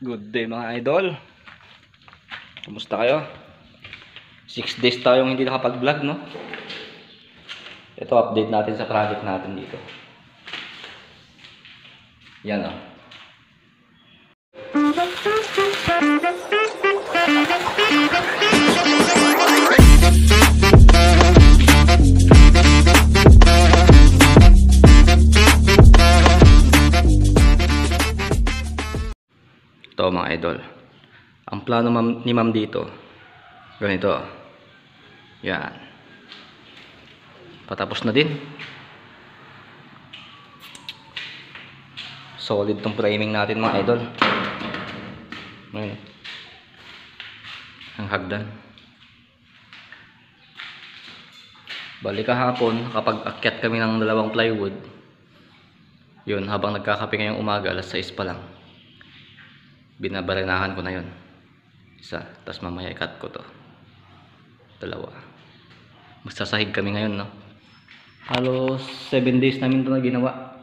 Good day mga idol. Kumusta kayo? 6 days tayong hindi nakapag-vlog, no? Ito, update natin sa project natin dito. Yan, oh. Idol. Ang plano ma'am- ni ma'am dito, ganito. Yan. Patapos na din. Solid tong framing natin mga idol. Ngayon. Ang hagdan. Balik kahapon, kapag akyat kami ng dalawang plywood, yun, habang nagkakape ngayong umaga, alas 6 pa lang binabarinahan ko na yon isa tapos mamaya ikat ko to. Dalawa. Magsasahig kami ngayon no? Halos 7 days namin to na ginawa.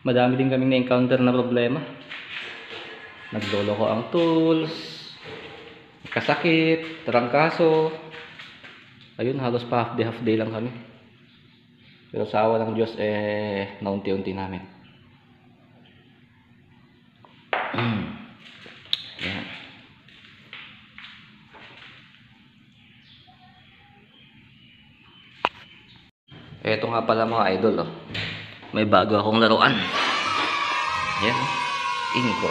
Madami din kaming na-encounter na problema. Naglolo ko ang tools kasakit trangkaso ayun halos pa half day half day lang kami. Pero sa awa ng Diyos eh naunti-unti namin nga pala mga idol oh. May bago akong laruan. Yan. Inko.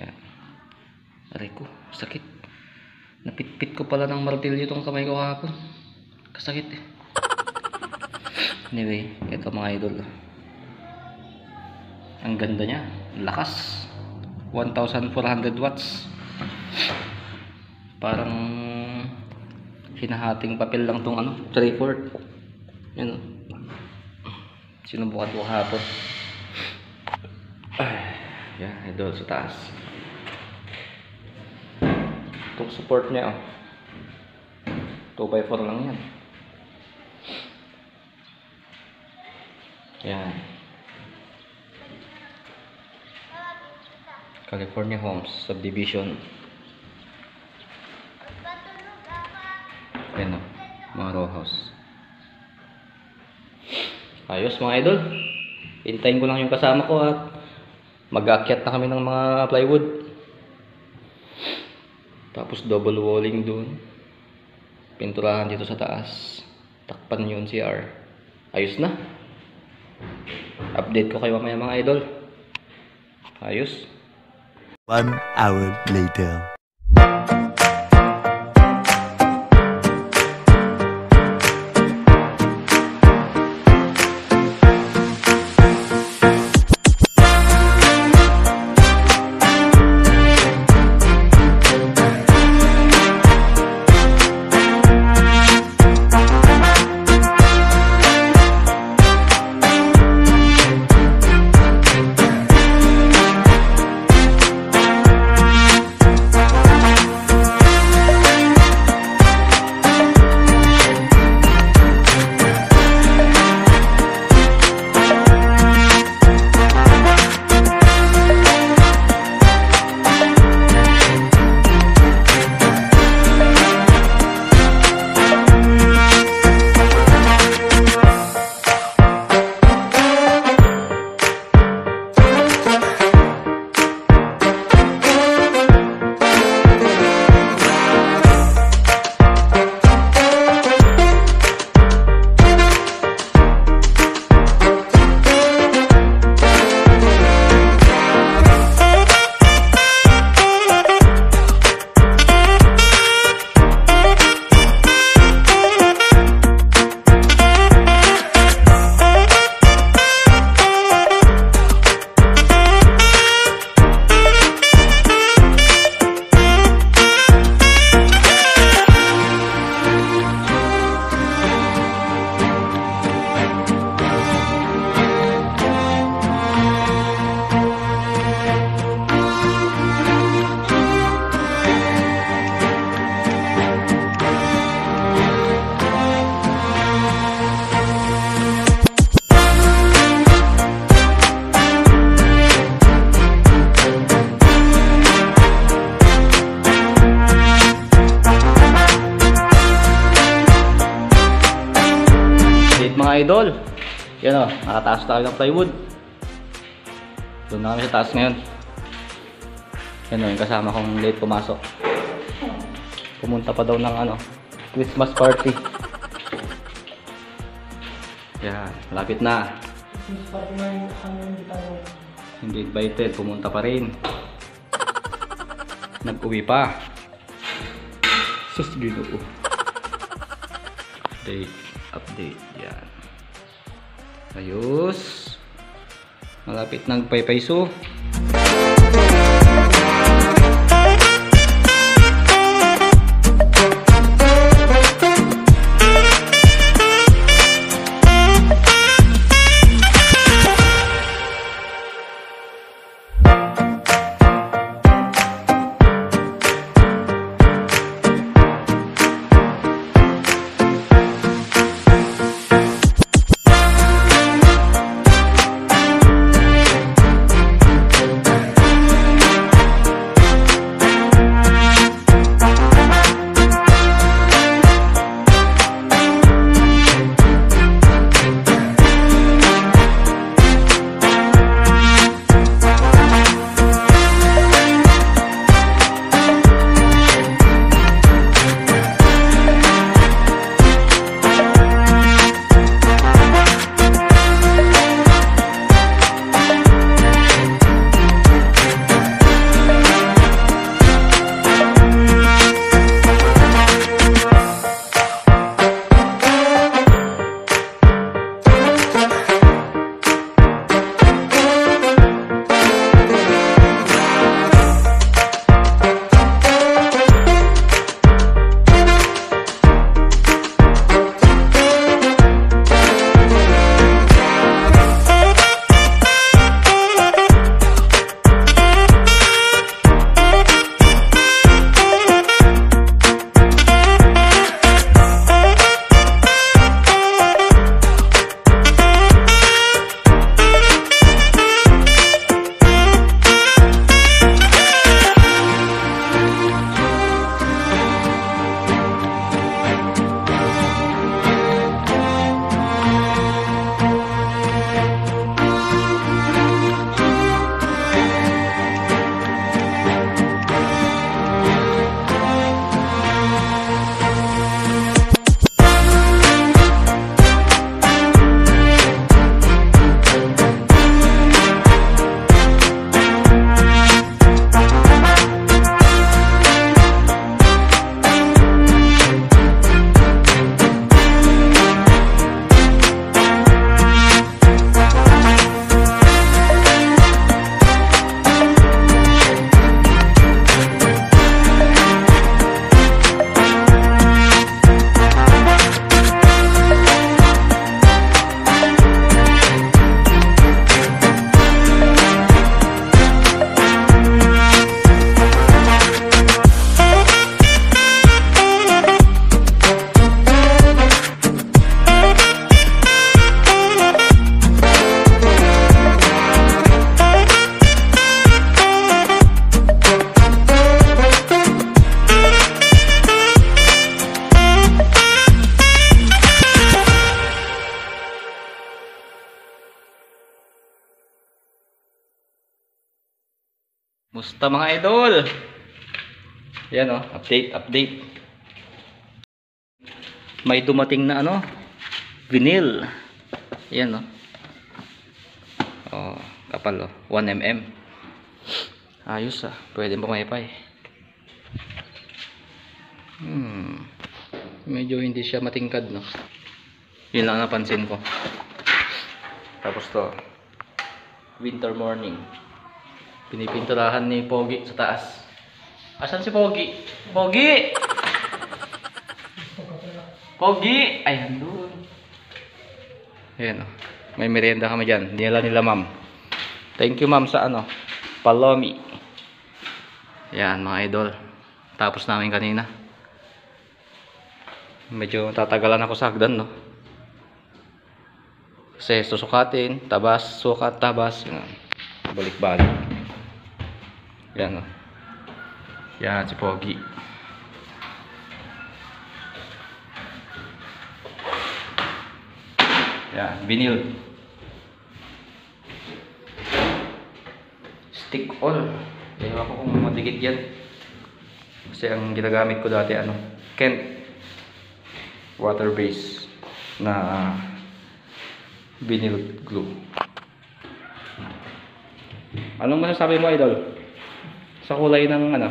Yan. Aray ko, sakit. Napitpit ko pala ng martilyo itong kamay ko kahapon. Kasakit eh. Anyway, ito mga idol. oh. Ang ganda niya. Lakas. 1,400 watts. Parang hinahating papel lang tong ano, 3/4. Yan. oh. Sinubukan ko kahapon. Ay, yan, idol sa taas. Itong support niya, oh. 2x4 lang yan. Yan. California Homes Subdivision. Ayos mga idol. Hintayin ko lang yung kasama ko at mag-aakyat na kami ng mga plywood. Tapos double walling dun. Pinturahan dito sa taas. Takpan yun CR. Ayos na. Update ko kayo mamaya mga idol. Ayos. One hour later. Idol. Yan o, nakataas tayo ng plywood. Doon na kami sa taas ngayon. Yan o, yung kasama kong late pumasok. Pumunta pa daw ng ano, Christmas party. Yan, lapit na. Hindi invited, pumunta pa rin. Nag-uwi pa. Sus, ginoo. Update, update, yan. Ayos. Malapit ng paypayso. Musta mga idol? Yan oh, update, update. May dumating na ano, vinyl. Yan oh. Oh, kapal oh, 1mm. Ayos ah, pwede pumaypay. Hmm. Medyo hindi siya matingkad no. Yun lang napansin ko. Tapos to, winter morning. Pinipinturahan ni Pogi sa taas. Asan si Pogi? Pogi! Pogi! Ay, andun. Ayan o. May merienda kami dyan. Dinala nila ma'am. Thank you ma'am sa ano. Palomi. Yan mga idol. Tapos namin kanina. Medyo tatagalan ako sa hagdan no. Kasi susukatin, tabas, sukat, tabas. Balik-balik. Yan o. Yan si Pogi. Yan, vinyl. Stick all. Ewan ko kung madikit yan. Kasi ang ginagamit ko dati ano, Kent water base na vinyl glue. Anong masasabi mo, idol? Sa kulay ng ano?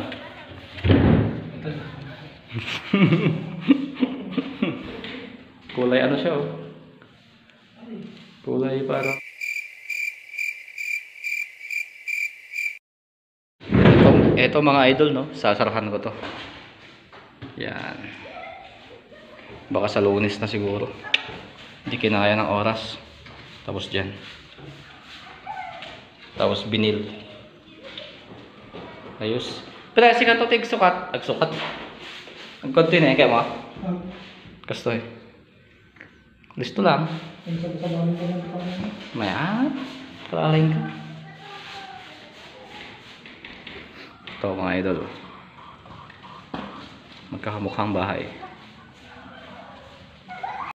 kulay ano siya, oh? Kulay parang... Ito, mga idol, no? Sasarahan ko to. Yan. Baka sa lunes na siguro. Hindi kinaya ng oras. Tapos dyan. Tapos binil. Ayos. Pero sikat to tig sukat. Ag sukat. Ang konti na eh, kaya mo? Kasto eh. Listo lang. Maya. Palaling ka. Ito mga idol. Magkakamukhang bahay.